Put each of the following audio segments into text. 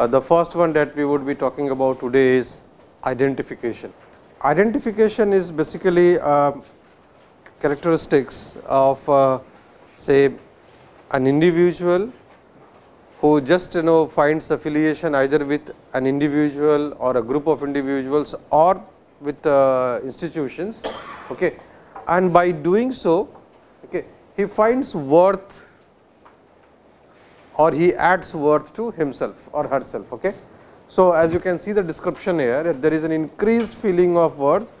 Uh, the first one that we would be talking about today is identification. Identification is basically uh, characteristics of uh, say an individual who just you know finds affiliation either with an individual or a group of individuals or with uh, institutions okay and by doing so okay he finds worth or he adds worth to himself or herself okay? So as you can see the description here there is an increased feeling of worth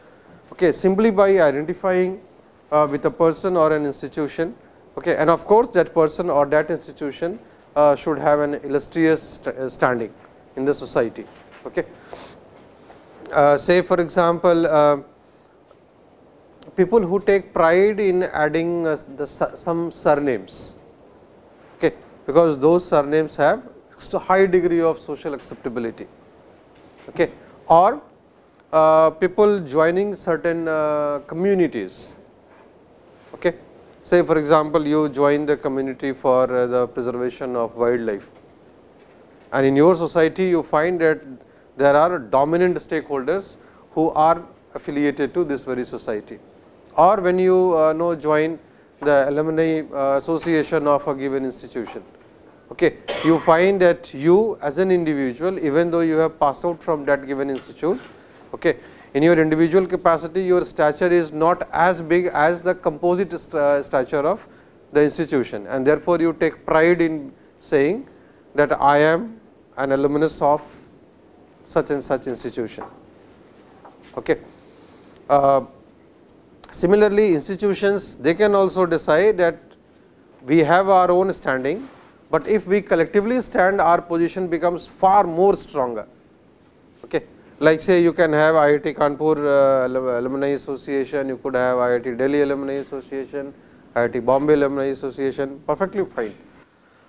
okay simply by identifying uh, with a person or an institution okay? And of course that person or that institution uh, should have an illustrious st uh, standing in the society okay? Uh, say for example uh, people who take pride in adding uh, the some surnames okay because those surnames have high degree of social acceptability. Okay? Or uh, people joining certain communities. Okay? Say for example, you join the community for uh, the preservation of wildlife. And in your society you find that there are dominant stakeholders who are affiliated to this very society. Or when you uh, know join the alumni uh, association of a given institution. Okay. You find that you as an individual even though you have passed out from that given institute, okay, in your individual capacity your stature is not as big as the composite uh, stature of the institution and therefore, you take pride in saying that I am an alumnus of such and such institution. Okay. Uh, similarly, institutions they can also decide that we have our own standing, but if we collectively stand our position becomes far more stronger. Okay like say you can have IIT Kanpur uh, Alumni Association, you could have IIT Delhi Alumni Association, IIT Bombay Alumni Association, perfectly fine.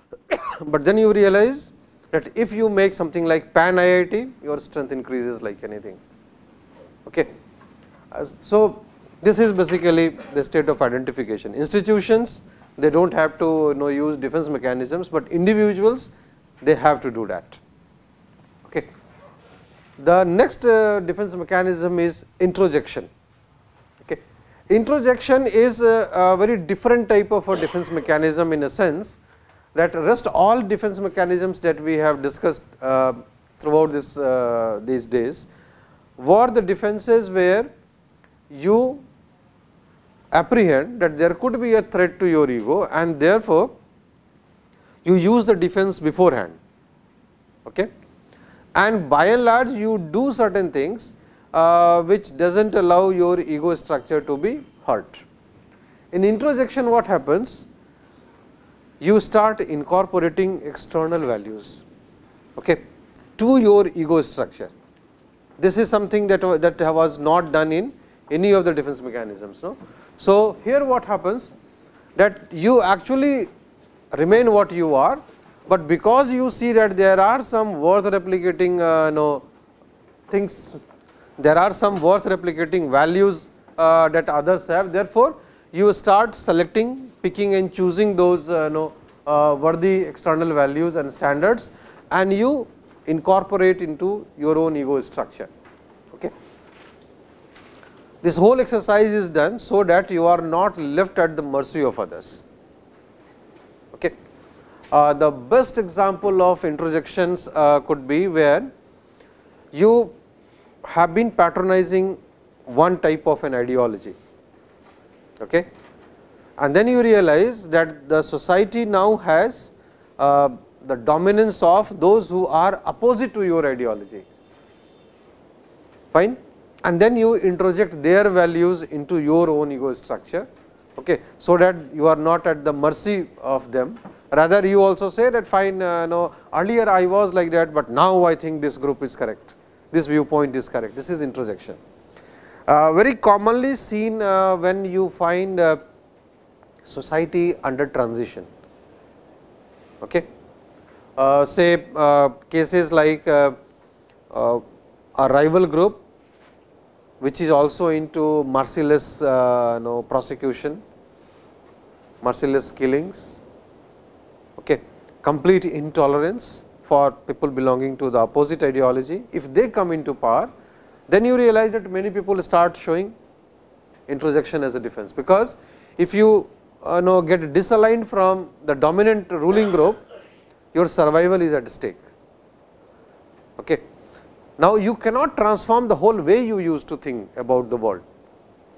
but then you realize that if you make something like Pan IIT, your strength increases like anything. Okay. so, this is basically the state of identification. Institutions, they do not have to you know, use defense mechanisms, but individuals, they have to do that. Okay. The next uh, defense mechanism is introjection. Okay. Introjection is a, a, very different type of a defense mechanism in a sense that rest all defense mechanisms that we have discussed uh, throughout this uh, these days were the defenses where you apprehend that there could be a threat to your ego and therefore, you use the defense beforehand. Okay and by and large you do certain things uh, which does not allow your ego structure to be hurt. In introjection what happens? You start incorporating external values okay, to your ego structure. This is something that, that was not done in any of the defense mechanisms. No? So, here what happens that you actually remain what you are but because you see that there are some worth replicating uh, know, things, there are some worth replicating values uh, that others have. Therefore, you start selecting, picking and choosing those uh, know, uh, worthy external values and standards and you incorporate into your own ego structure. Okay. This whole exercise is done so that you are not left at the mercy of others. Uh, the best example of introjections uh, could be where you have been patronizing one type of an ideology okay and then you realize that the society now has uh, the dominance of those who are opposite to your ideology fine and then you introject their values into your own ego structure okay so that you are not at the mercy of them rather you also say that fine uh, no earlier I was like that, but now I think this group is correct, this viewpoint is correct, this is introjection. Uh, very commonly seen uh, when you find uh, society under transition. Okay. Uh, say uh, cases like a rival group which is also into merciless no, prosecution, merciless killings, okay, complete intolerance for people belonging to the opposite ideology, if they come into power, then you realize that many people start showing introjection as a defense, because if you uh, know get disaligned from the dominant ruling group, your survival is at stake. Okay. Now, you cannot transform the whole way you used to think about the world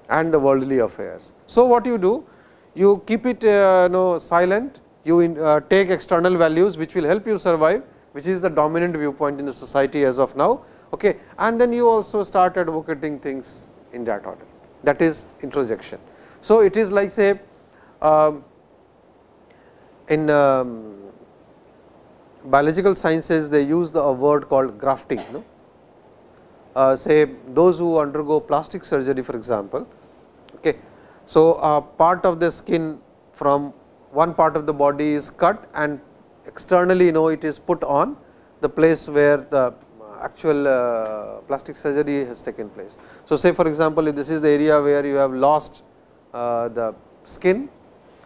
and the worldly affairs. So, what you do? You keep it uh, know, silent, you in, uh, take external values which will help you survive, which is the dominant viewpoint in the society as of now, okay. and then you also start advocating things in that order that is introjection. So, it is like say um, in um, biological sciences they use the a word called grafting. Uh, say those who undergo plastic surgery for example. Okay. So, uh, part of the skin from one part of the body is cut and externally you know it is put on the place where the actual uh, plastic surgery has taken place. So, say for example, if this is the area where you have lost uh, the skin,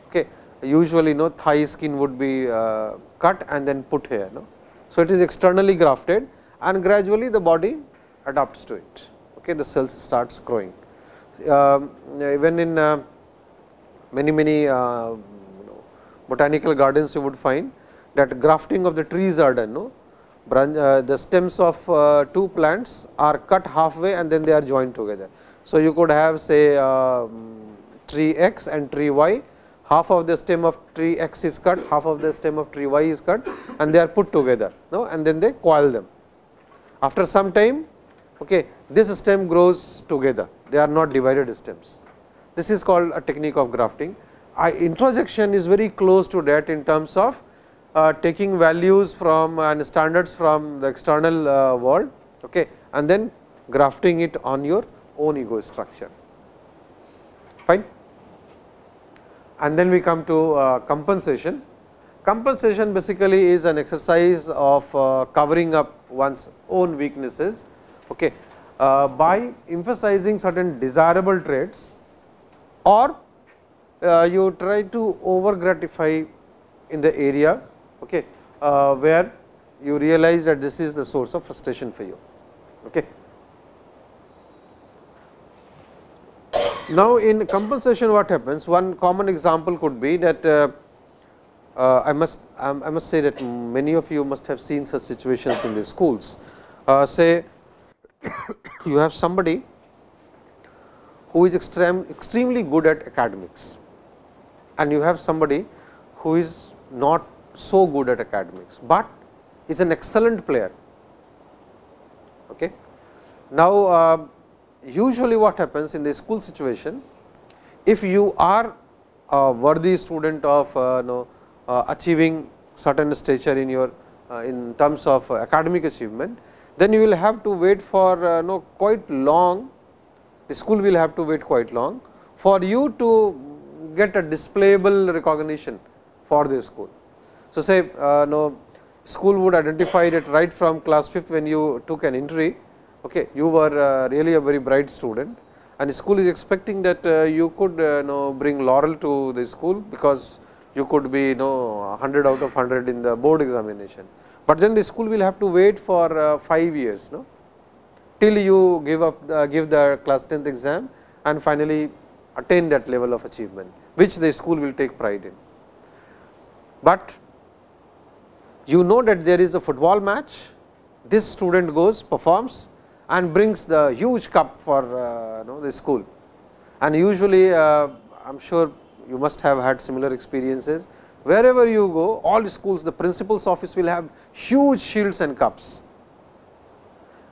okay, usually no thigh skin would be uh, cut and then put here. No? So, it is externally grafted and gradually the body adapts to it, okay, the cells starts growing. Um, even in uh, many many uh, botanical gardens you would find that grafting of the trees are done. No? Branch, uh, the stems of uh, two plants are cut halfway and then they are joined together. So, you could have say um, tree x and tree y half of the stem of tree x is cut, half of the stem of tree y is cut and they are put together no? and then they coil them. After some time okay, this stem grows together, they are not divided stems. This is called a technique of grafting. I, introjection is very close to that in terms of uh, taking values from and standards from the external uh, world okay, and then grafting it on your own ego structure. Fine and then we come to uh, compensation. Compensation basically is an exercise of uh, covering up one's own weaknesses okay, uh, by emphasizing certain desirable traits or uh, you try to over gratify in the area okay, uh, where you realize that this is the source of frustration for you. Okay. Now, in compensation what happens one common example could be that uh, uh, I must I must say that many of you must have seen such situations in the schools. Uh, say you have somebody who is extreme, extremely good at academics and you have somebody who is not so good at academics, but is an excellent player. Okay. Now, uh, usually what happens in the school situation, if you are a worthy student of uh, know, uh, achieving certain stature in your uh, in terms of academic achievement, then you will have to wait for uh, know, quite long, the school will have to wait quite long for you to get a displayable recognition for the school. So, say uh, no school would identify it right from class 5th when you took an entry okay, you were uh, really a very bright student and school is expecting that uh, you could uh, know bring laurel to the school because you could be you know 100 out of 100 in the board examination. But then the school will have to wait for uh, 5 years no, till you give up uh, give the class 10th exam and finally attain that level of achievement which the school will take pride in. But you know that there is a football match, this student goes performs and brings the huge cup for uh, know, the school. And usually, uh, I am sure you must have had similar experiences. Wherever you go, all the schools, the principal's office will have huge shields and cups.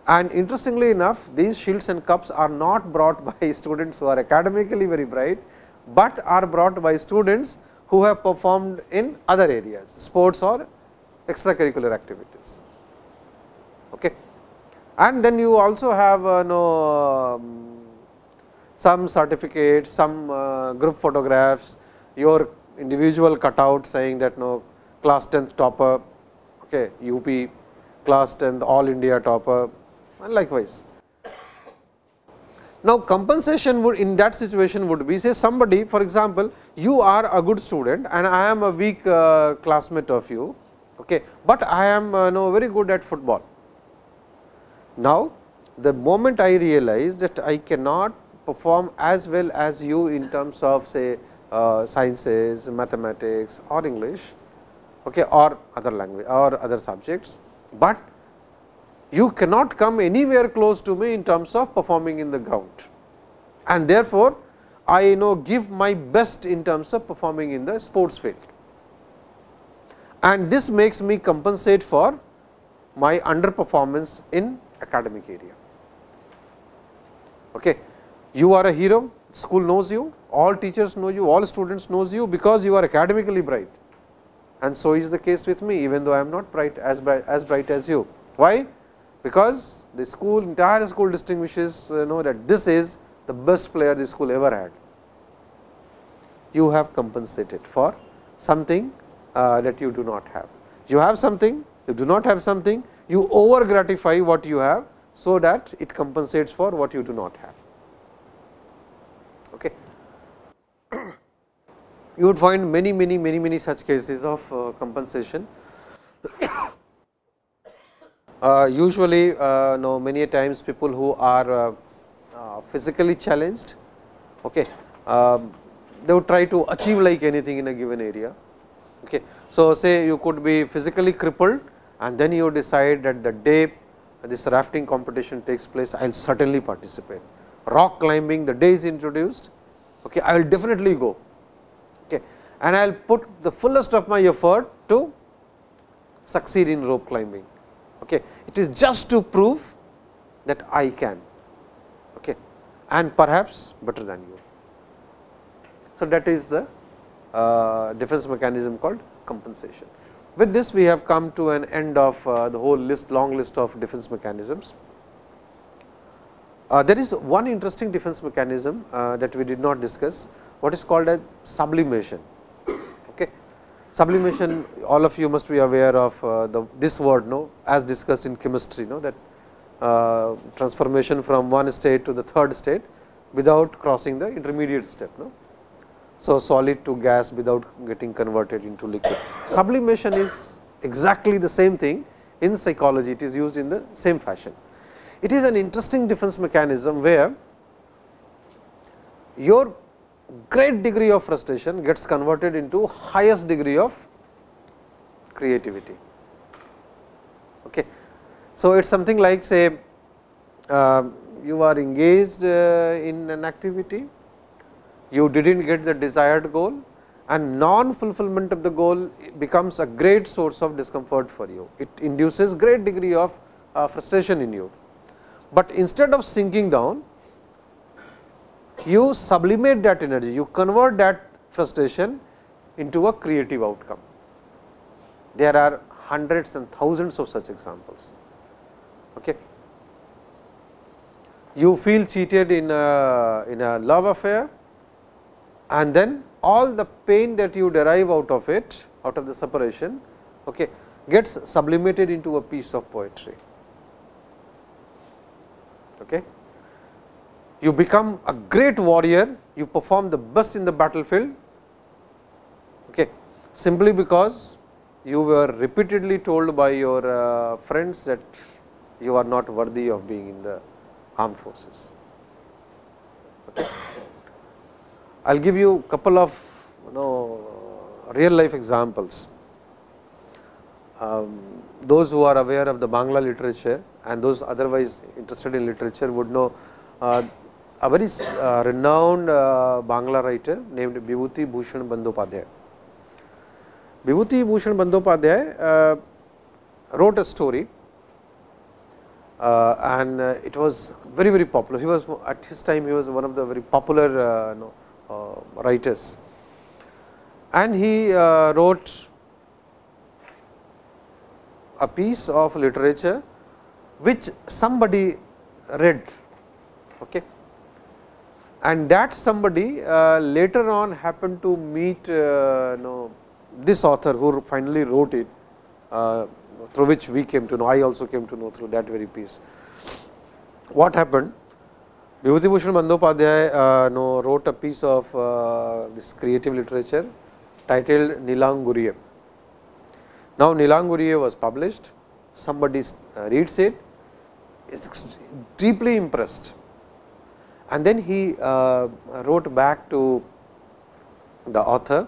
And interestingly enough, these shields and cups are not brought by students who are academically very bright, but are brought by students who have performed in other areas, sports or extracurricular activities. Okay and then you also have uh, know, um, some certificates, some uh, group photographs, your individual cutout saying that no class 10th topper, okay, UP, class 10th all India topper and likewise. Now, compensation would in that situation would be say somebody for example, you are a good student and I am a weak uh, classmate of you okay, but I am uh, know very good at football. Now, the moment I realize that I cannot perform as well as you in terms of say uh, sciences, mathematics or English okay, or other language or other subjects, but you cannot come anywhere close to me in terms of performing in the ground. And therefore, I know give my best in terms of performing in the sports field. And this makes me compensate for my underperformance in academic area. Okay. You are a hero, school knows you, all teachers know you, all students knows you because you are academically bright. And so is the case with me even though I am not bright as bright as bright as you. Why? Because the school entire school distinguishes uh, know that this is the best player the school ever had. You have compensated for something uh, that you do not have. You have something, you do not have something, you over gratify what you have, so that it compensates for what you do not have. Okay. You would find many, many, many, many such cases of uh, compensation. uh, usually, uh, no, many times people who are uh, uh, physically challenged, okay, um, they would try to achieve like anything in a given area. Okay. So, say you could be physically crippled and then you decide that the day this rafting competition takes place, I will certainly participate. Rock climbing, the day is introduced, okay, I will definitely go okay, and I will put the fullest of my effort to succeed in rope climbing. Okay. It is just to prove that I can okay, and perhaps better than you. So, that is the uh, defense mechanism called compensation. With this we have come to an end of uh, the whole list long list of defense mechanisms. Uh, there is one interesting defense mechanism uh, that we did not discuss what is called as sublimation. Okay. Sublimation all of you must be aware of uh, the this word no as discussed in chemistry no that transformation from one state to the third state without crossing the intermediate step. No? So, solid to gas without getting converted into liquid. Sublimation is exactly the same thing in psychology, it is used in the same fashion. It is an interesting defense mechanism where your great degree of frustration gets converted into highest degree of creativity. Okay. So, it is something like say uh, you are engaged uh, in an activity you did not get the desired goal and non fulfillment of the goal becomes a great source of discomfort for you. It induces great degree of uh, frustration in you, but instead of sinking down, you sublimate that energy, you convert that frustration into a creative outcome. There are hundreds and thousands of such examples. Okay. You feel cheated in a, in a love affair, and then all the pain that you derive out of it out of the separation okay, gets sublimated into a piece of poetry. Okay. You become a great warrior, you perform the best in the battlefield okay, simply because you were repeatedly told by your uh, friends that you are not worthy of being in the armed forces. Okay. I will give you couple of you know real life examples. Um, those who are aware of the Bangla literature and those otherwise interested in literature would know uh, a very uh, renowned uh, Bangla writer named Bibhuti Bhushan Bandyopadhyay. Bibhuti Bhushan Bandyopadhyay uh, wrote a story uh, and uh, it was very very popular. He was at his time he was one of the very popular you know, writers. And he wrote a piece of literature which somebody read okay. and that somebody uh, later on happened to meet uh, know, this author who finally wrote it uh, through which we came to know I also came to know through that very piece. What happened Bibhuti Bhushan Bandyopadhyay uh, no, wrote a piece of uh, this creative literature titled Nilanguriya. Now, Nilanguriya was published, somebody uh, reads it, is deeply impressed. And then he uh, wrote back to the author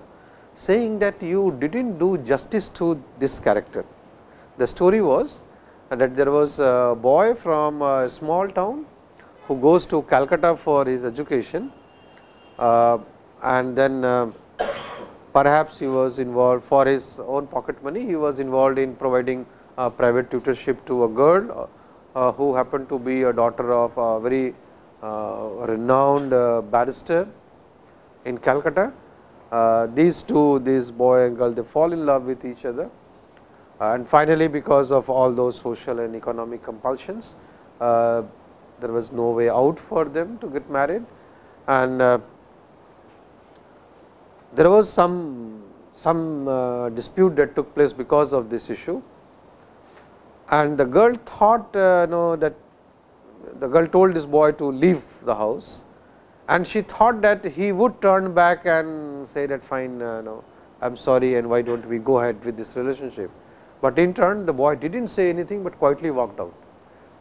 saying that you did not do justice to this character. The story was that there was a boy from a small town who goes to Calcutta for his education uh, and then uh, perhaps he was involved for his own pocket money, he was involved in providing private tutorship to a girl uh, who happened to be a daughter of a very uh, renowned uh, barrister in Calcutta. Uh, these two, this boy and girl, they fall in love with each other. and finally, because of all those social and economic compulsions, there was no way out for them to get married. And there was some some uh, dispute that took place because of this issue and the girl thought uh, know that the girl told this boy to leave the house and she thought that he would turn back and say that fine uh, no I am sorry and why do not we go ahead with this relationship. But in turn the boy did not say anything, but quietly walked out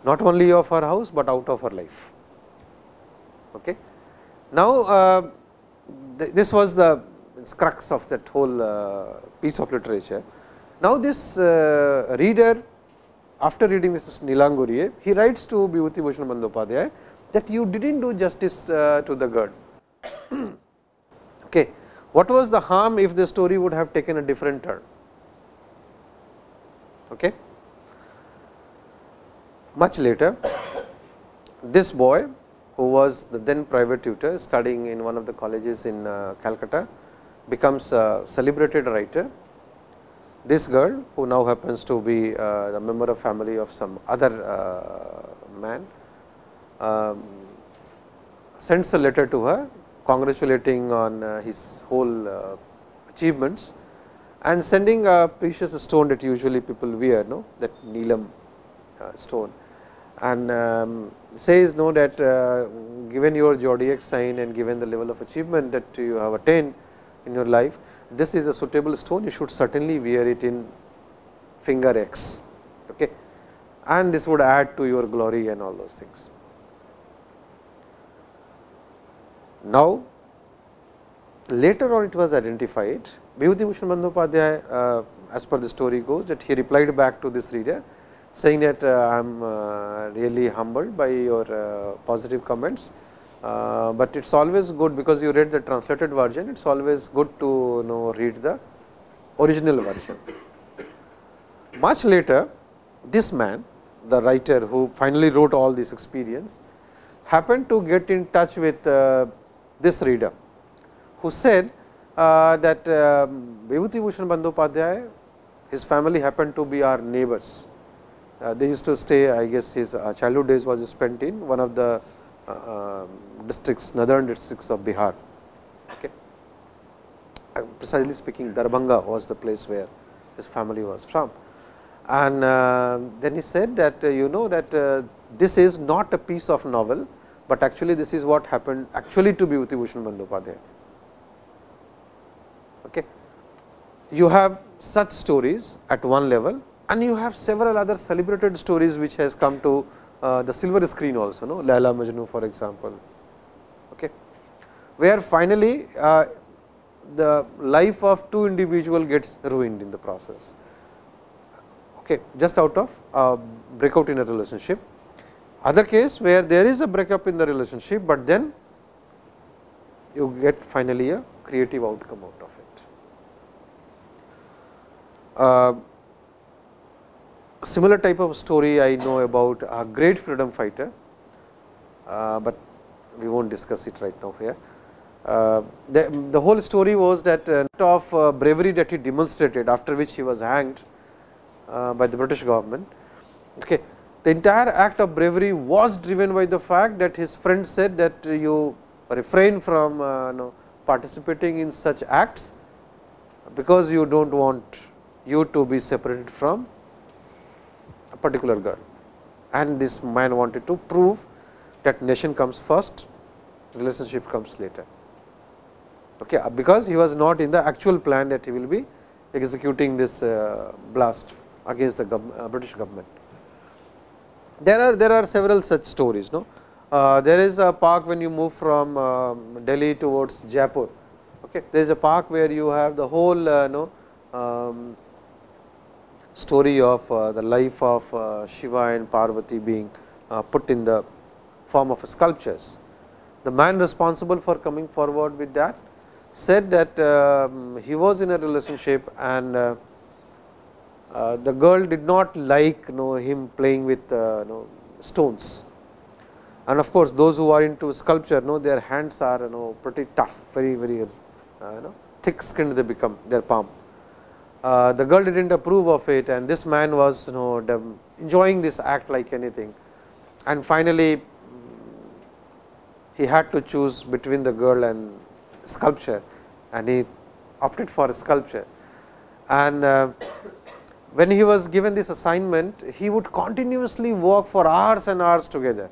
not only of her house, but out of her life. Okay. Now, uh, th this was the crux of that whole uh, piece of literature. Now, this uh, reader after reading this Nilanguriya, he writes to Bibhuti Bhushan Bandyopadhyay that you did not do justice uh, to the girl. okay. What was the harm if the story would have taken a different turn? Okay. Much later, this boy who was the then private tutor studying in one of the colleges in Calcutta becomes a celebrated writer. This girl who now happens to be uh, the member of family of some other uh, man um, sends a letter to her congratulating on uh, his whole uh, achievements and sending a precious stone that usually people wear no that neelam uh, stone. And um, says no that uh, given your zodiac sign and given the level of achievement that you have attained in your life this is a suitable stone you should certainly wear it in finger x okay? And this would add to your glory and all those things. Now later on it was identified Bhushan Bandyopadhyay uh, as per the story goes that he replied back to this reader saying that uh, I am uh, really humbled by your uh, positive comments uh, but it is always good because you read the translated version, it is always good to know read the original version. Much later, this man, the writer who finally wrote all this experience, happened to get in touch with uh, this reader, who said uh, that uh, Bhushan Bandyopadhyay, his family happened to be our neighbors. Uh, they used to stay, I guess his uh, childhood days was spent in one of the uh, um, districts, northern districts of Bihar. Okay. Uh, precisely speaking, Darbhanga was the place where his family was from. And uh, then he said that uh, you know that uh, this is not a piece of novel, but actually this is what happened actually to Bibhuti Bhushan Bandyopadhyay. Okay. You have such stories at one level and you have several other celebrated stories which has come to uh, the silver screen also, no Laila Majnu for example, where finally, uh, the life of two individual gets ruined in the process, okay, just out of uh, breakout in a relationship. Other case where there is a breakup in the relationship, but then you get finally a creative outcome out of it. Uh, similar type of story I know about a great freedom fighter, uh, but we will not discuss it right now here. Uh, the, the whole story was that uh, of uh, bravery that he demonstrated after which he was hanged uh, by the British government. Okay. The entire act of bravery was driven by the fact that his friend said that you refrain from uh, know, participating in such acts because you do not want you to be separated from a particular girl and this man wanted to prove that nation comes first, relationship comes later. Okay, uh, because he was not in the actual plan that he will be executing this uh, blast against the gov uh, British government. There are there are several such stories. No, there is a park when you move from um, Delhi towards Jaipur. Okay, there is a park where you have the whole uh, no um, story of uh, the life of uh, Shiva and Parvati being uh, put in the form of sculptures. The man responsible for coming forward with that said that um, he was in a relationship and uh, uh, the girl did not like you know, him playing with uh, you know, stones. And of course, those who are into sculpture know their hands are you know pretty tough, very very uh, you know thick skinned they become their palm. Uh, the girl did not approve of it and this man was you know enjoying this act like anything. And finally, he had to choose between the girl and sculpture and he opted for a sculpture. And uh, when he was given this assignment, he would continuously work for hours and hours together.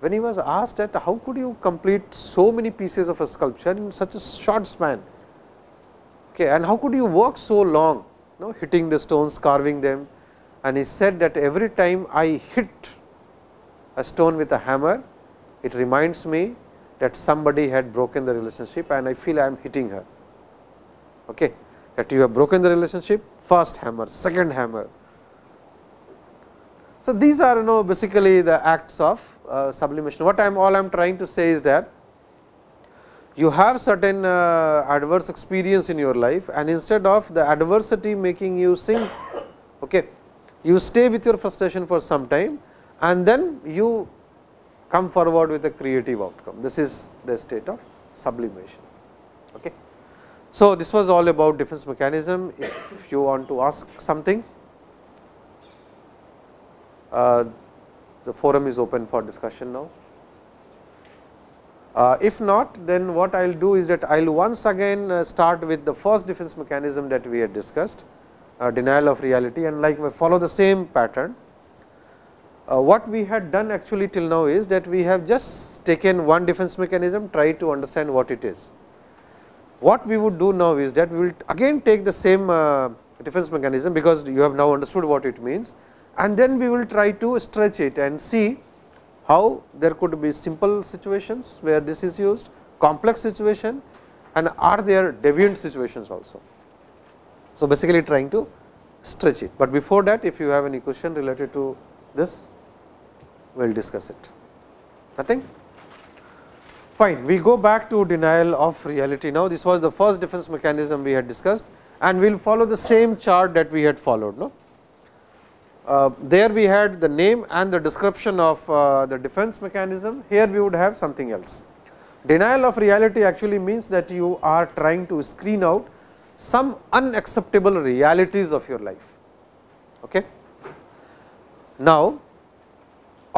When he was asked that how could you complete so many pieces of a sculpture in such a short span, okay, and how could you work so long, you know, hitting the stones, carving them, and he said that every time I hit a stone with a hammer, it reminds me that somebody had broken the relationship and I feel I am hitting her. Okay. That you have broken the relationship, first hammer, second hammer. So, these are you know basically the acts of uh, sublimation. What I am all I am trying to say is that you have certain uh, adverse experience in your life and instead of the adversity making you sink, okay, you stay with your frustration for some time and then you come forward with a creative outcome. This is the state of sublimation. Okay. So, this was all about defense mechanism. If you want to ask something, uh, the forum is open for discussion now. Uh, if not, then what I will do is that I will once again uh, start with the first defense mechanism that we had discussed, uh, denial of reality and like follow the same pattern. Uh, what we had done actually till now is that we have just taken one defense mechanism, try to understand what it is. What we would do now is that we will again take the same uh, defense mechanism, because you have now understood what it means and then we will try to stretch it and see how there could be simple situations where this is used, complex situation and are there deviant situations also. So, basically trying to stretch it, but before that if you have any question related to this, we will discuss it. Nothing? Fine, we go back to denial of reality now. This was the first defense mechanism we had discussed and we will follow the same chart that we had followed. No? Uh, there we had the name and the description of uh, the defense mechanism, here we would have something else. Denial of reality actually means that you are trying to screen out some unacceptable realities of your life. Okay. Now,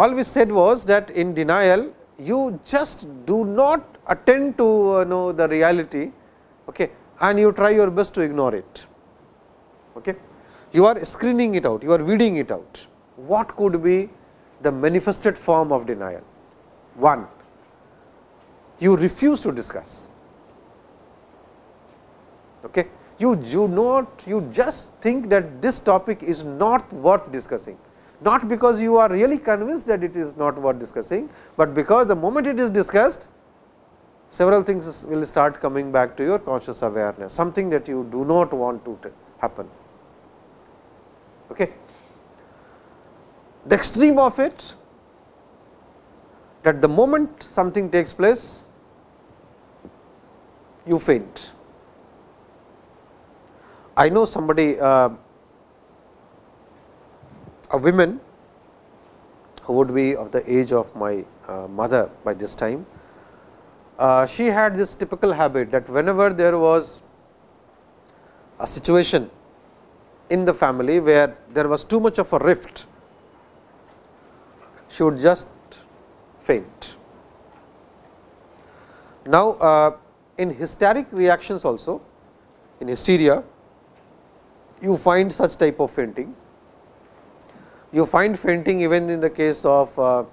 all we said was that in denial you just do not attend to uh, know the reality okay, and you try your best to ignore it. Okay. You are screening it out, you are weeding it out. What could be the manifested form of denial? One, you refuse to discuss. Okay. You do not, you just think that this topic is not worth discussing not because you are really convinced that it is not worth discussing, but because the moment it is discussed several things will start coming back to your conscious awareness, something that you do not want to happen. Okay. The extreme of it that the moment something takes place, you faint. I know somebody uh, a woman who would be of the age of my uh, mother by this time, uh, she had this typical habit that whenever there was a situation in the family where there was too much of a rift, she would just faint. Now, uh, in hysteric reactions also, in hysteria, you find such type of fainting you find fainting even in the case of uh,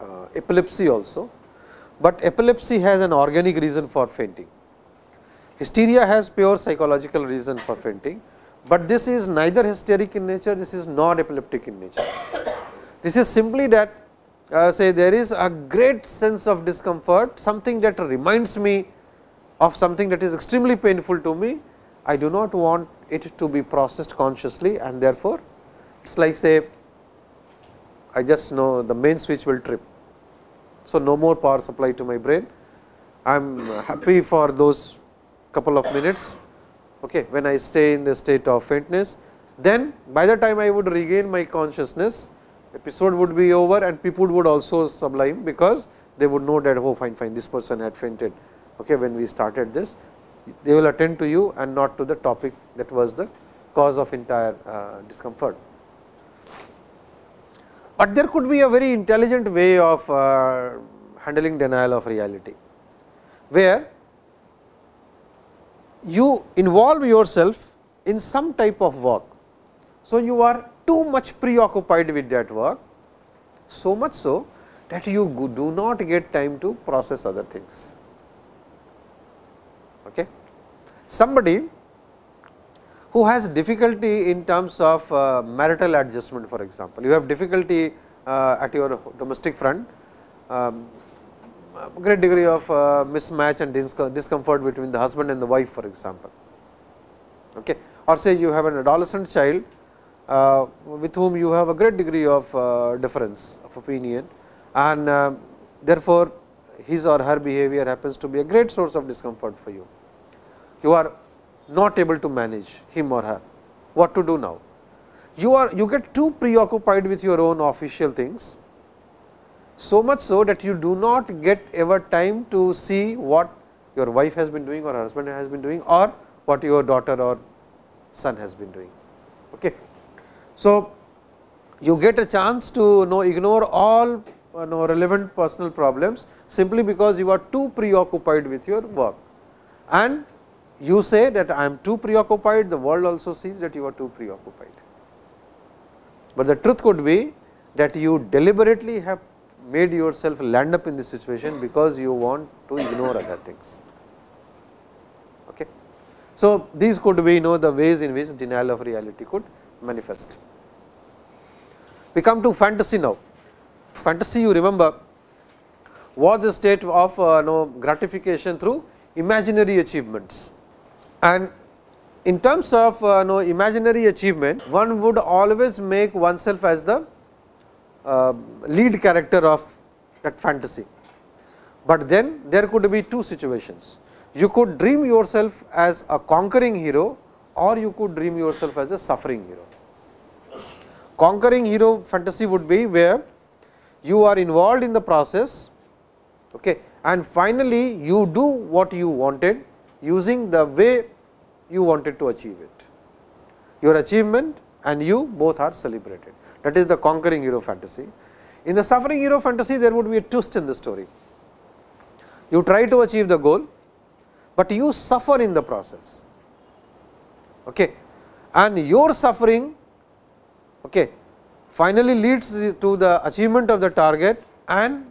uh, epilepsy also, but epilepsy has an organic reason for fainting. Hysteria has pure psychological reason for fainting, but this is neither hysteric in nature, this is not epileptic in nature. This is simply that uh, say there is a great sense of discomfort, something that reminds me of something that is extremely painful to me, I do not want it to be processed consciously and therefore, it is like say I just know the main switch will trip. So, no more power supply to my brain. I am happy for those couple of minutes okay, when I stay in the state of faintness. Then by the time I would regain my consciousness, episode would be over and people would also sublime, because they would know that oh fine fine this person had fainted okay, when we started this. They will attend to you and not to the topic that was the cause of entire uh, discomfort. But there could be a very intelligent way of uh, handling denial of reality, where you involve yourself in some type of work. So, you are too much preoccupied with that work, so much so that you do not get time to process other things. Okay. Somebody who has difficulty in terms of uh, marital adjustment for example, you have difficulty uh, at your domestic front, um, great degree of uh, mismatch and discomfort between the husband and the wife for example. Okay. Or say you have an adolescent child uh, with whom you have a great degree of uh, difference of opinion and um, therefore, his or her behavior happens to be a great source of discomfort for you. You are not able to manage him or her. What to do now? You are you get too preoccupied with your own official things, so much so that you do not get ever time to see what your wife has been doing or her husband has been doing or what your daughter or son has been doing. Okay. So, you get a chance to know ignore all uh, know, relevant personal problems simply because you are too preoccupied with your work and you say that I am too preoccupied, the world also sees that you are too preoccupied. But the truth could be that you deliberately have made yourself land up in this situation because you want to ignore other things. Okay. So, these could be you know the ways in which denial of reality could manifest. We come to fantasy now. Fantasy you remember was a state of uh, know, gratification through imaginary achievements. And in terms of uh, no imaginary achievement, one would always make oneself as the uh, lead character of that fantasy. But then there could be two situations. You could dream yourself as a conquering hero or you could dream yourself as a suffering hero. Conquering hero fantasy would be where you are involved in the process okay, and finally, you do what you wanted using the way you wanted to achieve it. Your achievement and you both are celebrated that is the conquering hero fantasy. In the suffering hero fantasy there would be a twist in the story. You try to achieve the goal, but you suffer in the process okay. and your suffering okay, finally leads to the achievement of the target and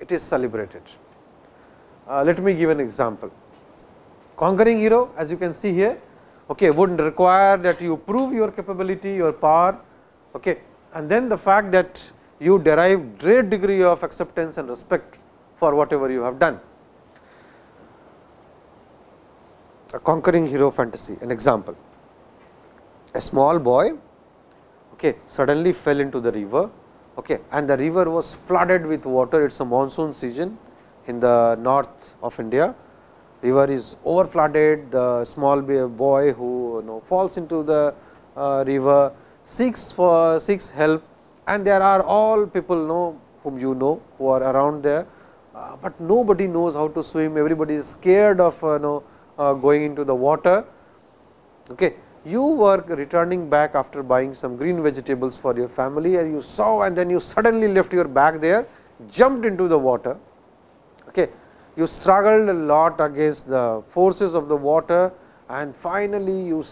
it is celebrated. Uh, let me give an example. Conquering hero as you can see here okay, would require that you prove your capability, your power okay, and then the fact that you derive great degree of acceptance and respect for whatever you have done. A conquering hero fantasy, an example. A small boy okay, suddenly fell into the river okay, and the river was flooded with water, it is a monsoon season in the north of India river is over flooded, the small boy who you know falls into the uh, river seeks for seeks help and there are all people know whom you know who are around there, uh, but nobody knows how to swim, everybody is scared of uh, know, uh, going into the water. Okay. You were returning back after buying some green vegetables for your family and you saw and then you suddenly left your bag there, jumped into the water. You struggled a lot against the forces of the water and finally you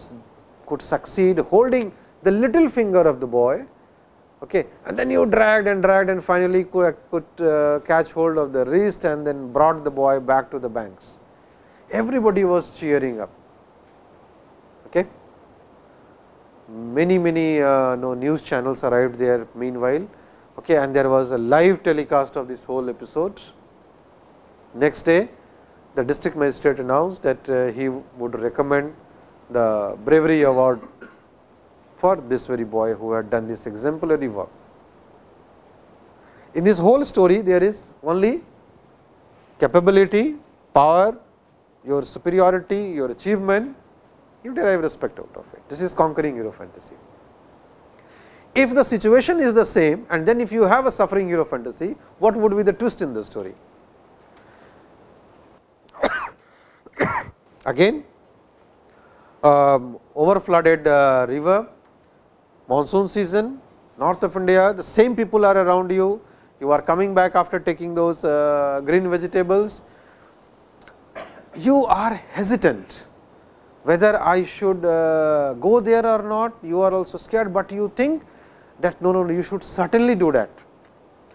could succeed holding the little finger of the boy okay and then you dragged and dragged and finally could, could uh, catch hold of the wrist and then brought the boy back to the banks everybody was cheering up. Okay. Many, many uh, no, news channels arrived there meanwhile okay, and there was a live telecast of this whole episode. Next day, the district magistrate announced that uh, he would recommend the bravery award for this very boy who had done this exemplary work. In this whole story, there is only capability, power, your superiority, your achievement, you derive respect out of it. This is conquering hero fantasy. If the situation is the same and then if you have a suffering hero fantasy, what would be the twist in the story? Again, um, over flooded uh, river, monsoon season, north of India, the same people are around you, you are coming back after taking those uh, green vegetables, you are hesitant whether I should uh, go there or not, you are also scared, but you think that no, no, you should certainly do that.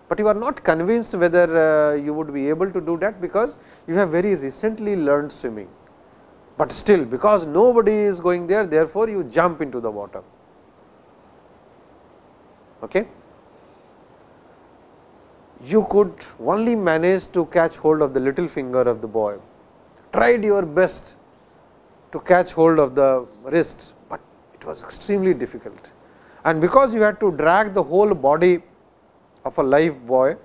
But you are not convinced whether uh, you would be able to do that because you have very recently learned swimming. But still because nobody is going there, therefore, you jump into the water. Okay? You could only manage to catch hold of the little finger of the boy, tried your best to catch hold of the wrist, but it was extremely difficult. And because you had to drag the whole body of a live boy,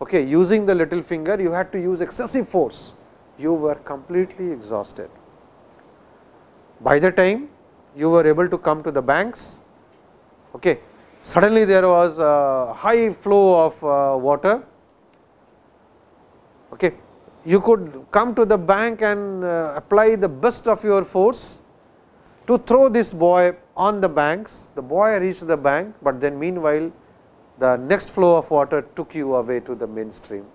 okay, using the little finger, you had to use excessive force. You were completely exhausted. By the time you were able to come to the banks, okay, suddenly there was a high flow of uh, water. Okay, you could come to the bank and uh, apply the best of your force to throw this boy on the banks. The boy reached the bank, but then meanwhile, the next flow of water took you away to the mainstream.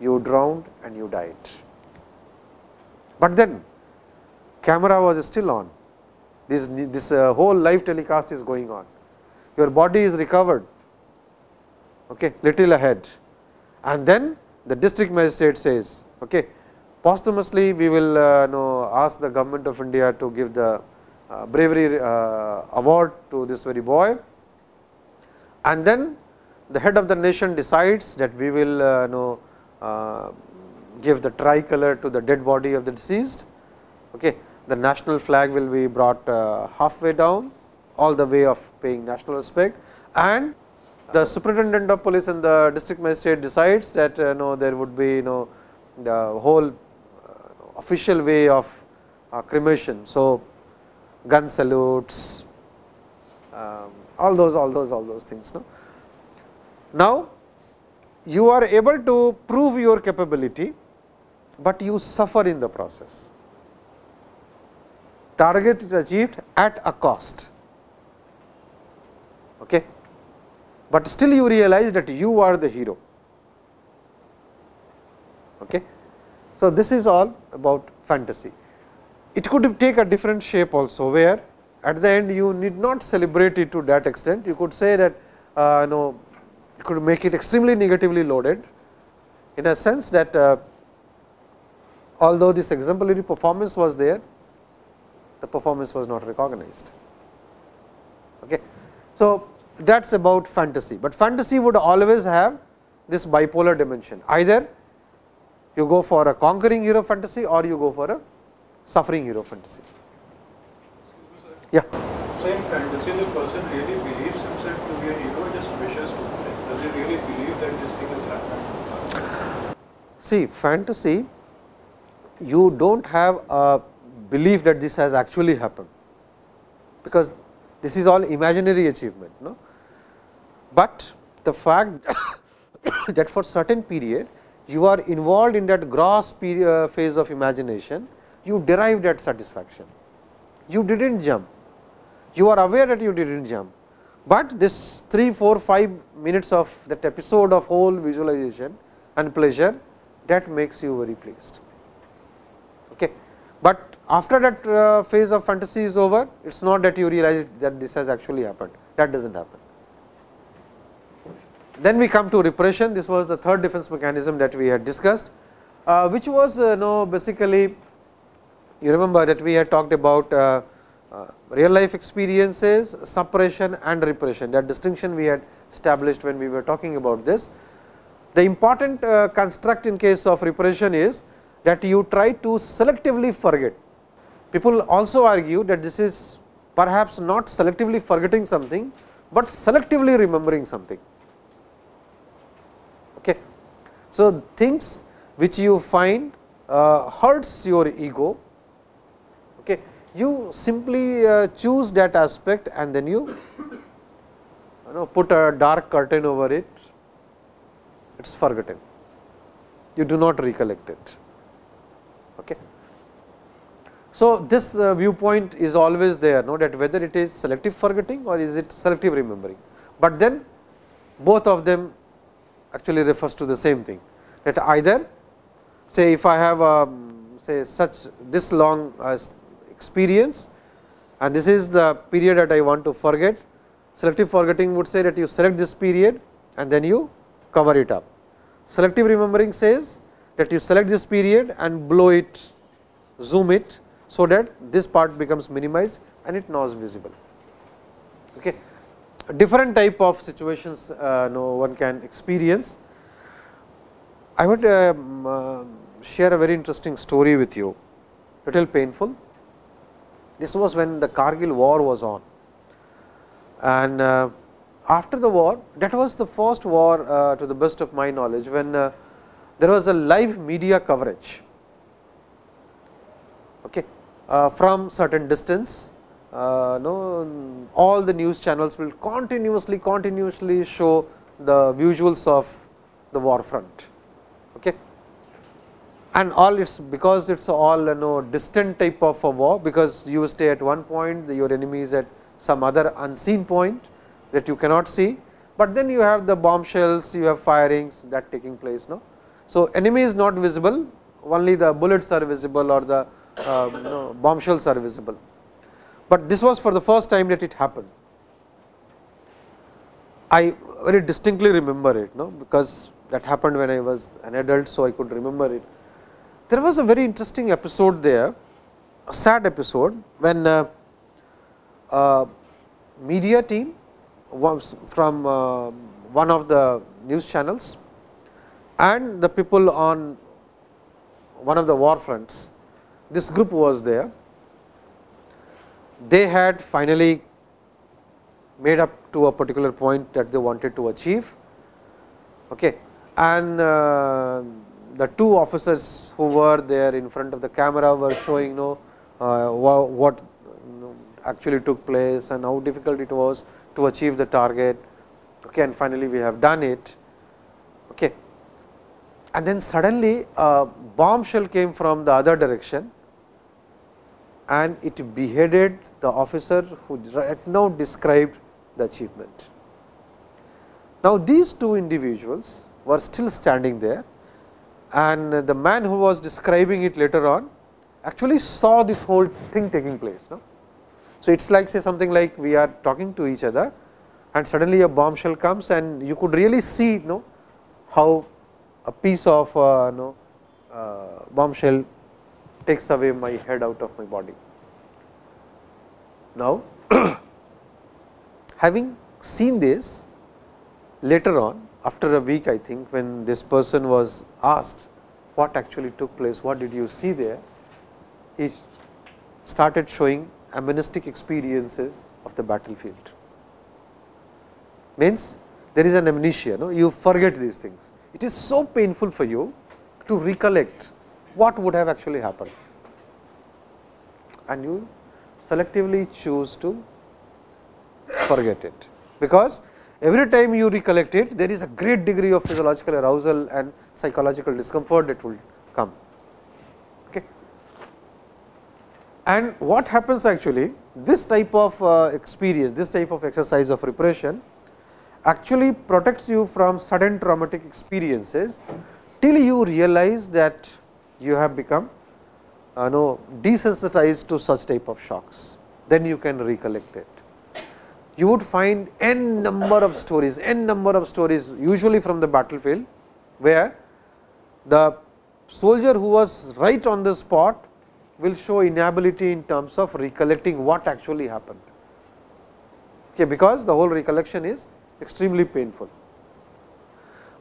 You drowned and you died. But then camera was still on. This, this uh, whole live telecast is going on. Your body is recovered, okay, little ahead. And then the district magistrate says, okay, posthumously we will uh, know, ask the government of India to give the uh, bravery uh, award to this very boy. And then the head of the nation decides that we will uh, know, give the tricolor to the dead body of the deceased. Okay. The national flag will be brought uh, halfway down all the way of paying national respect and the superintendent of police and the district magistrate decides that uh, no there would be you know the whole uh, official way of uh, cremation. So, gun salutes um, all those all those all those things. No? Now, you are able to prove your capability, but you suffer in the process. Target is achieved at a cost. Okay but still you realize that you are the hero. Okay. So, this is all about fantasy. It could take a different shape also, where at the end you need not celebrate it to that extent. You could say that uh, know, you could make it extremely negatively loaded in a sense that uh, although this exemplary performance was there, the performance was not recognized. Okay. So, that is about fantasy, but fantasy would always have this bipolar dimension either you go for a conquering hero fantasy or you go for a suffering hero fantasy. Yeah. So in fantasy the person really believes himself to be a hero just wishes to like, does he really believe that this thing will happen? See fantasy you do not have a belief that this has actually happened because this is all imaginary achievement. No? But the fact that for certain period you are involved in that gross uh, phase of imagination, you derive that satisfaction. You did not jump, you are aware that you did not jump, but this 3, 4, 5 minutes of that episode of whole visualization and pleasure that makes you very pleased. Okay. But after that uh, phase of fantasy is over, it is not that you realize that this has actually happened, that does not happen. Then we come to repression, this was the third defense mechanism that we had discussed. uh, which was uh, know basically you remember that we had talked about uh, uh, real life experiences, suppression and repression that distinction we had established when we were talking about this. The important uh, construct in case of repression is that you try to selectively forget. People also argue that this is perhaps not selectively forgetting something, but selectively remembering something. Okay. So, things which you find uh, hurts your ego, okay, you simply uh, choose that aspect and then you, you know, put a dark curtain over it, it is forgotten. You do not recollect it. Okay. So, this uh, viewpoint is always there, no, that whether it is selective forgetting or is it selective remembering, but then both of them actually refers to the same thing that either say if I have a say such this long uh, experience and this is the period that I want to forget. Selective forgetting would say that you select this period and then you cover it up. Selective remembering says that you select this period and blow it, zoom it, so that this part becomes minimized and it is visible. Okay. Different type of situations uh, one can experience. I would um, uh, share a very interesting story with you, little painful. This was when the Kargil war was on and uh, after the war that was the first war uh, to the best of my knowledge when uh, there was a live media coverage okay, uh, from certain distance uh, no, all the news channels will continuously continuously show the visuals of the war front. Okay. And all it's because it's all you know distant type of a war, because you stay at one point, the, your enemy is at some other unseen point that you cannot see, but then you have the bombshells, you have firings that taking place. No? So, enemy is not visible, only the bullets are visible or the know, bombshells are visible, but this was for the first time that it happened. I very distinctly remember it, no? because that happened when I was an adult, so I could remember it. There was a very interesting episode there, a sad episode when uh, uh, media team was from uh, one of the news channels and the people on one of the war fronts. This group was there. They had finally made up to a particular point that they wanted to achieve. Okay. And uh, the two officers who were there in front of the camera were showing you know, uh, what you know, actually took place and how difficult it was to achieve the target okay, and finally, we have done it. Okay. And then suddenly a bombshell came from the other direction and it beheaded the officer who right now described the achievement. Now, these two individuals were still standing there and the man who was describing it later on actually saw this whole thing taking place. No? So, it is like say something like we are talking to each other and suddenly a bombshell comes and you could really see know, how a piece of uh, know, uh, bombshell takes away my head out of my body. Now, having seen this later on after a week I think when this person was asked what actually took place, what did you see there, he started showing amnestic experiences of the battlefield. Means there is an amnesia, no? you forget these things. It is so painful for you to recollect what would have actually happened and you selectively choose to forget it, because every time you recollect it there is a great degree of physiological arousal and psychological discomfort that will come. Okay. And what happens actually, this type of uh, experience, this type of exercise of repression actually protects you from sudden traumatic experiences till you realize that you have become uh, know, desensitized to such type of shocks, then you can recollect it. You would find n number of stories, n number of stories usually from the battlefield, where the soldier who was right on the spot will show inability in terms of recollecting what actually happened, okay, because the whole recollection is extremely painful.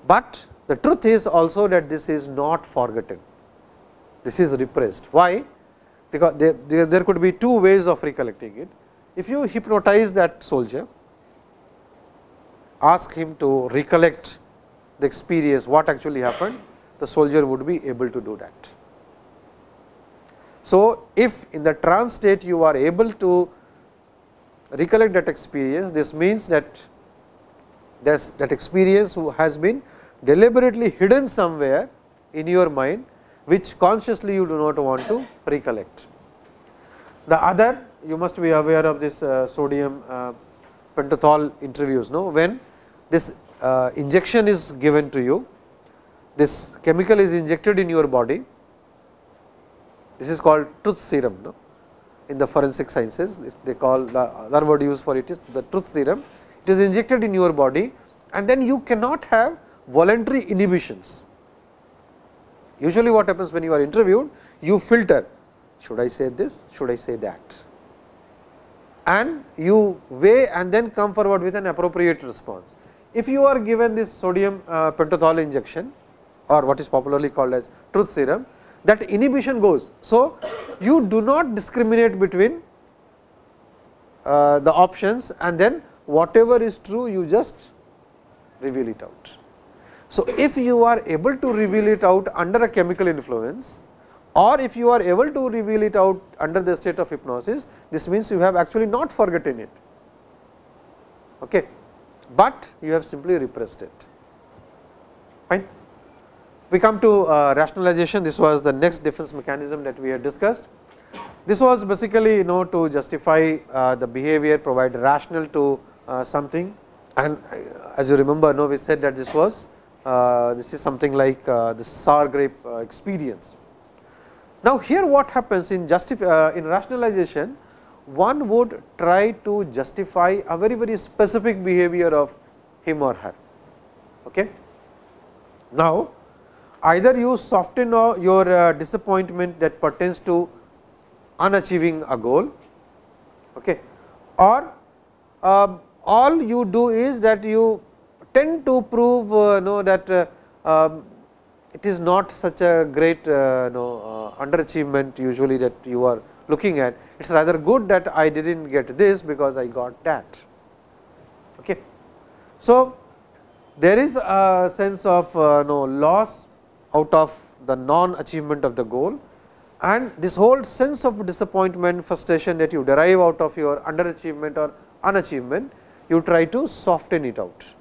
But the truth is also that this is not forgotten, this is repressed. Why? Because there, there, could be two ways of recollecting it. If you hypnotize that soldier, ask him to recollect the experience, what actually happened, the soldier would be able to do that. So, if in the trance state you are able to recollect that experience, this means that that experience has been deliberately hidden somewhere in your mind, which consciously you do not want to recollect. The other you must be aware of this uh, sodium uh, pentothal interviews, no? when this uh, injection is given to you, this chemical is injected in your body, this is called truth serum no? in the forensic sciences, they call the other word used for it is the truth serum, it is injected in your body and then you cannot have voluntary inhibitions. Usually what happens when you are interviewed, you filter, should I say this, should I say that and you weigh and then come forward with an appropriate response. If you are given this sodium uh, pentothal injection or what is popularly called as truth serum, that inhibition goes. So, you do not discriminate between uh, the options and then whatever is true you just reveal it out. So, if you are able to reveal it out under a chemical influence or if you are able to reveal it out under the state of hypnosis, this means you have actually not forgotten it, okay, but you have simply repressed it. Fine. We come to uh, rationalization, this was the next defense mechanism that we had discussed. This was basically you know to justify uh, the behavior, provide rational to uh, something and uh, as you remember, no, we said that this was this is something like uh, the sour grape experience now, here what happens in justify uh, in rationalization, one would try to justify a very very specific behavior of him or her. Okay. Now, either you soften your uh, disappointment that pertains to unachieving a goal okay, or uh, all you do is that you tend to prove uh, know that uh, um, it is not such a great uh, know, uh, underachievement usually that you are looking at. It is rather good that I did not get this because I got that. Okay. So, there is a sense of know, loss out of the non achievement of the goal and this whole sense of disappointment frustration that you derive out of your underachievement or unachievement you try to soften it out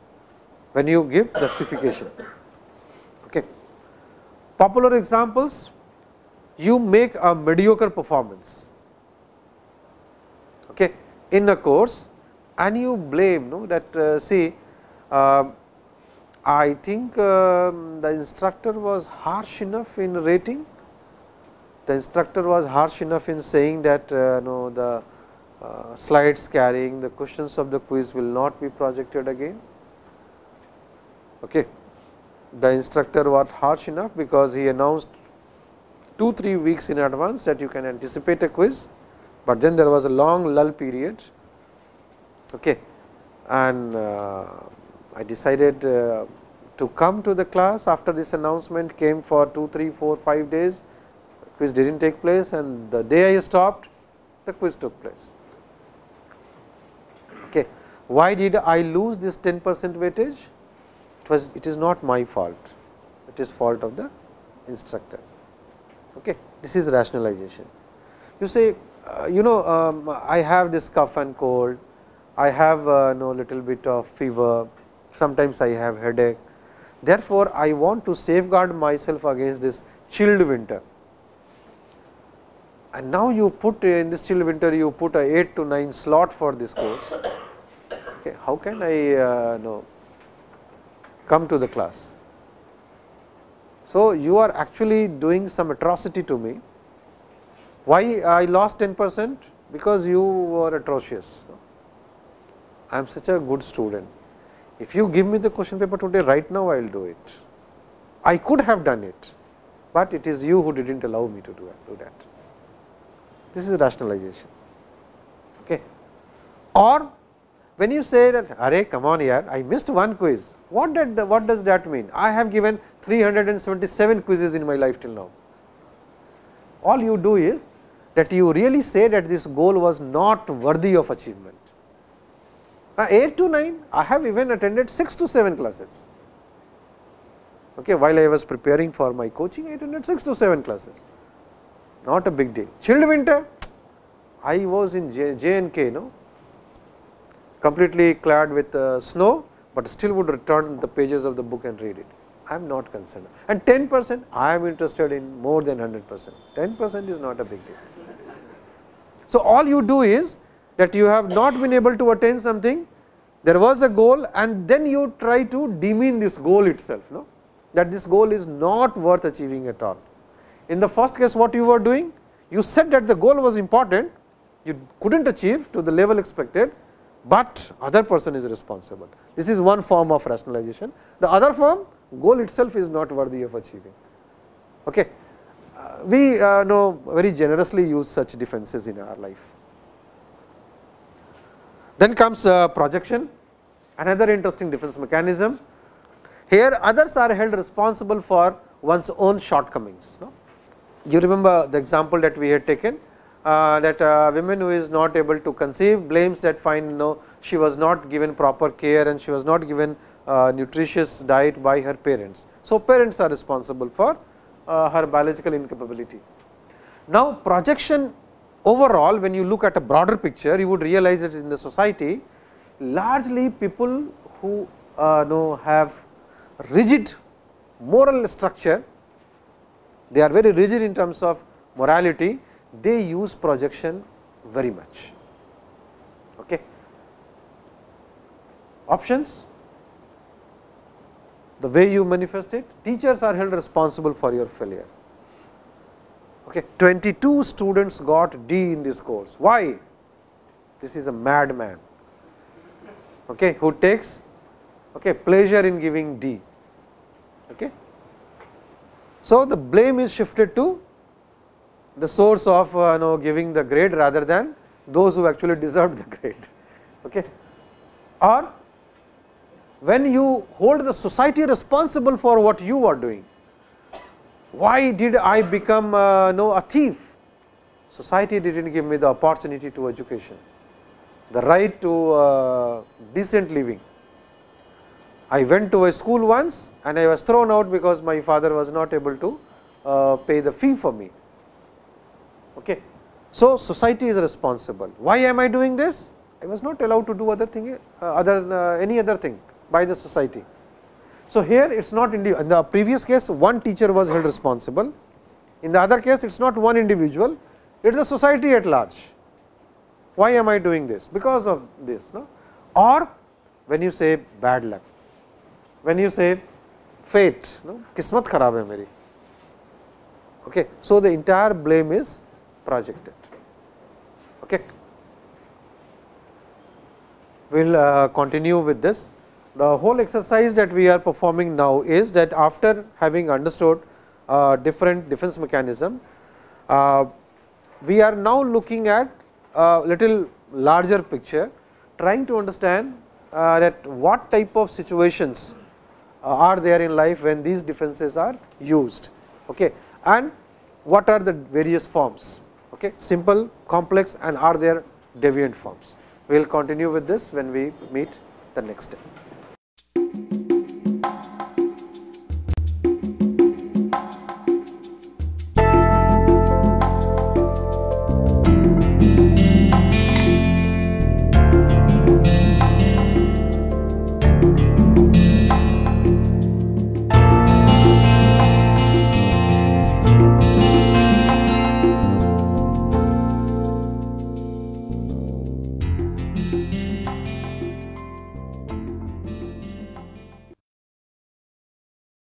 when you give justification. Okay. Popular examples, you make a mediocre performance okay, in a course and you blame no, that uh, see uh, I think uh, the instructor was harsh enough in rating, the instructor was harsh enough in saying that uh, no, the uh, slides carrying the questions of the quiz will not be projected again. Okay the instructor was harsh enough because he announced 2 3 weeks in advance that you can anticipate a quiz, but then there was a long lull period okay. and uh, I decided uh, to come to the class after this announcement came for 2 3 4 5 days quiz did not take place and the day I stopped the quiz took place. Okay. Why did I lose this 10 percent weightage? Was it is not my fault, it is fault of the instructor. Okay. This is rationalization. You say uh, you know um, I have this cough and cold, I have uh, no little bit of fever, sometimes I have headache. Therefore, I want to safeguard myself against this chilled winter. And now you put in this chilled winter, you put a 8 to 9 slot for this course. Okay, how can I uh, know come to the class. So, you are actually doing some atrocity to me. Why I lost 10 percent? Because you were atrocious. I am such a good student. If you give me the question paper today, right now I will do it. I could have done it, but it is you who did not allow me to do, do that. This is rationalization. Okay. Or when you say that, Array, come on here, I missed one quiz. What did, what does that mean? I have given 377 quizzes in my life till now. All you do is that you really say that this goal was not worthy of achievement. Uh, 8 to 9, I have even attended 6 to 7 classes. Okay, while I was preparing for my coaching, I attended 6 to 7 classes, not a big deal. Chilled winter, I was in J, J and K, no, completely clad with uh, snow, but still would return the pages of the book and read it. I am not concerned. And 10 percent, I am interested in more than 100 percent. 10 percent is not a big deal. So, all you do is that you have not been able to attain something, there was a goal and then you try to demean this goal itself, no? that this goal is not worth achieving at all. In the first case what you were doing, you said that the goal was important, you could not achieve to the level expected, but other person is responsible. This is one form of rationalization. The other form goal itself is not worthy of achieving. Okay. Uh, we uh, know very generously use such defenses in our life. Then comes uh, projection, another interesting defense mechanism. Here others are held responsible for one's own shortcomings. No? You remember the example that we had taken uh, that uh, women who is not able to conceive blames that fine no she was not given proper care and she was not given uh, nutritious diet by her parents. So, parents are responsible for uh, her biological incapability. Now, projection overall when you look at a broader picture you would realize that in the society largely people who uh, know have rigid moral structure they are very rigid in terms of morality they use projection very much. Okay. Options the way you manifest it teachers are held responsible for your failure. Okay. 22 students got D in this course. Why? This is a madman okay, who takes okay, pleasure in giving D. Okay. So, the blame is shifted to the source of uh, know, giving the grade rather than those who actually deserved the grade. Okay. Or when you hold the society responsible for what you are doing, why did I become uh, no, a thief? Society did not give me the opportunity to education, the right to uh, decent living. I went to a school once and I was thrown out because my father was not able to uh, pay the fee for me. Okay. So, society is responsible. Why am I doing this? I was not allowed to do other thing, uh, other uh, any other thing by the society. So, here it is not in the previous case one teacher was held responsible, in the other case it is not one individual, it is the society at large. Why am I doing this? Because of this. No? Or when you say bad luck, when you say fate, no? kismat kharab hai meri. Okay. So, the entire blame is projected. Okay. We will uh, continue with this. The whole exercise that we are performing now is that after having understood uh, different defense mechanism, uh, we are now looking at a little larger picture, trying to understand uh, that what type of situations uh, are there in life when these defenses are used okay, and what are the various forms okay, simple, complex and are there deviant forms. We will continue with this when we meet the next time.